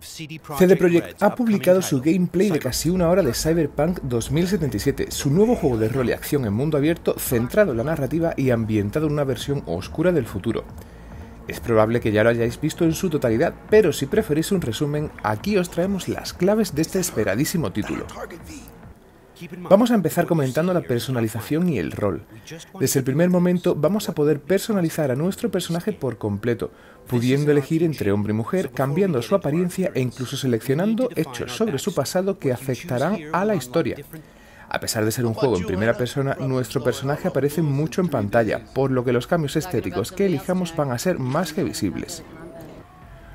CD Projekt ha publicado su gameplay de casi una hora de Cyberpunk 2077, su nuevo juego de rol y acción en mundo abierto centrado en la narrativa y ambientado en una versión oscura del futuro. Es probable que ya lo hayáis visto en su totalidad, pero si preferís un resumen, aquí os traemos las claves de este esperadísimo título. Vamos a empezar comentando la personalización y el rol. Desde el primer momento vamos a poder personalizar a nuestro personaje por completo, pudiendo elegir entre hombre y mujer, cambiando su apariencia e incluso seleccionando hechos sobre su pasado que afectarán a la historia. A pesar de ser un juego en primera persona, nuestro personaje aparece mucho en pantalla, por lo que los cambios estéticos que elijamos van a ser más que visibles.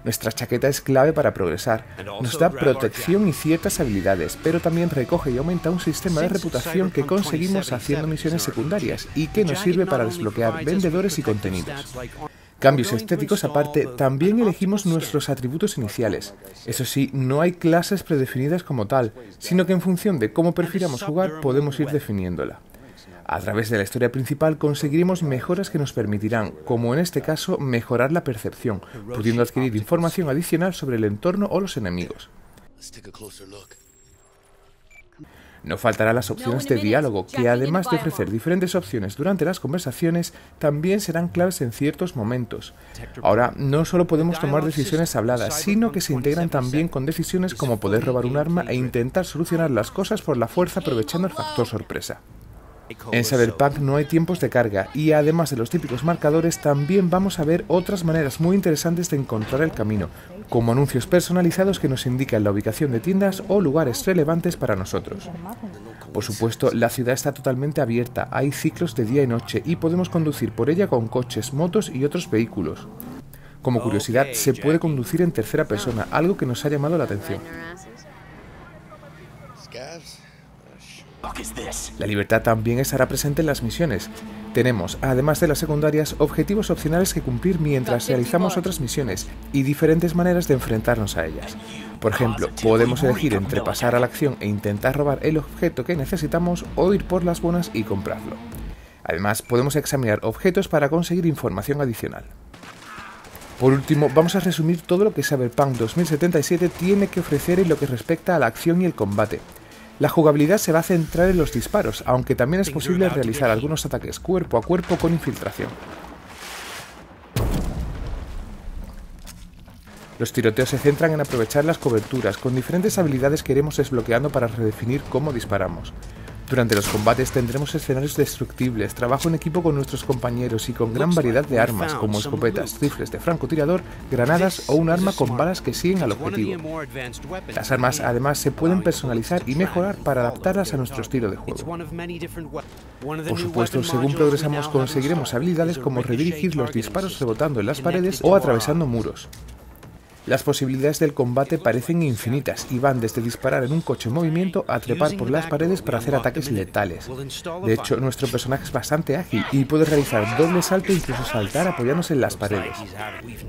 Nuestra chaqueta es clave para progresar, nos da protección y ciertas habilidades, pero también recoge y aumenta un sistema de reputación que conseguimos haciendo misiones secundarias y que nos sirve para desbloquear vendedores y contenidos. Cambios estéticos aparte, también elegimos nuestros atributos iniciales. Eso sí, no hay clases predefinidas como tal, sino que en función de cómo prefiramos jugar podemos ir definiéndola. A través de la historia principal conseguiremos mejoras que nos permitirán, como en este caso, mejorar la percepción, pudiendo adquirir información adicional sobre el entorno o los enemigos. No faltarán las opciones de diálogo, que además de ofrecer diferentes opciones durante las conversaciones, también serán claves en ciertos momentos. Ahora, no solo podemos tomar decisiones habladas, sino que se integran también con decisiones como poder robar un arma e intentar solucionar las cosas por la fuerza aprovechando el factor sorpresa. En Cyberpunk no hay tiempos de carga y además de los típicos marcadores también vamos a ver otras maneras muy interesantes de encontrar el camino, como anuncios personalizados que nos indican la ubicación de tiendas o lugares relevantes para nosotros. Por supuesto, la ciudad está totalmente abierta, hay ciclos de día y noche y podemos conducir por ella con coches, motos y otros vehículos. Como curiosidad, se puede conducir en tercera persona, algo que nos ha llamado la atención. La libertad también estará presente en las misiones. Tenemos, además de las secundarias, objetivos opcionales que cumplir mientras realizamos otras misiones y diferentes maneras de enfrentarnos a ellas. Por ejemplo, podemos elegir entre pasar a la acción e intentar robar el objeto que necesitamos o ir por las buenas y comprarlo. Además, podemos examinar objetos para conseguir información adicional. Por último, vamos a resumir todo lo que Cyberpunk 2077 tiene que ofrecer en lo que respecta a la acción y el combate. La jugabilidad se va a centrar en los disparos, aunque también es posible realizar algunos ataques cuerpo a cuerpo con infiltración. Los tiroteos se centran en aprovechar las coberturas, con diferentes habilidades que iremos desbloqueando para redefinir cómo disparamos. Durante los combates tendremos escenarios destructibles, trabajo en equipo con nuestros compañeros y con gran variedad de armas como escopetas, rifles de francotirador, granadas o un arma con balas que siguen al objetivo. Las armas además se pueden personalizar y mejorar para adaptarlas a nuestro estilo de juego. Por supuesto, según progresamos conseguiremos habilidades como redirigir los disparos rebotando en las paredes o atravesando muros. Las posibilidades del combate parecen infinitas y van desde disparar en un coche en movimiento a trepar por las paredes para hacer ataques letales. De hecho, nuestro personaje es bastante ágil y puede realizar doble salto e incluso saltar apoyándose en las paredes.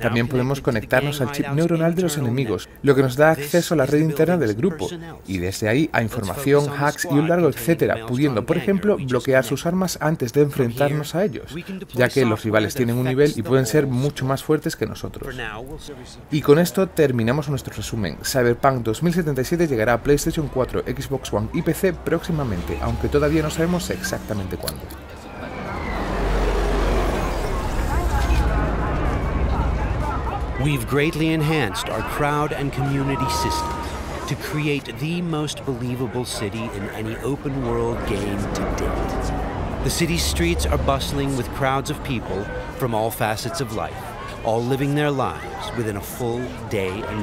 También podemos conectarnos al chip neuronal de los enemigos, lo que nos da acceso a la red interna del grupo, y desde ahí a información, hacks y un largo etcétera, pudiendo, por ejemplo, bloquear sus armas antes de enfrentarnos a ellos, ya que los rivales tienen un nivel y pueden ser mucho más fuertes que nosotros. Y con esto terminamos nuestro resumen. Cyberpunk 2077 llegará a PlayStation 4, Xbox One y PC próximamente, aunque todavía no sabemos exactamente cuándo. We've greatly enhanced our crowd and community systems to create the most believable city in any open world game to date. The city's streets are bustling with crowds of people from all facets of life all living their lives within a full day and